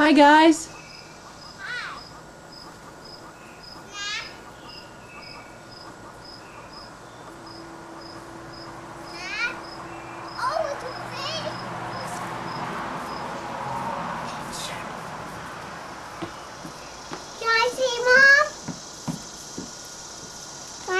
Hi guys.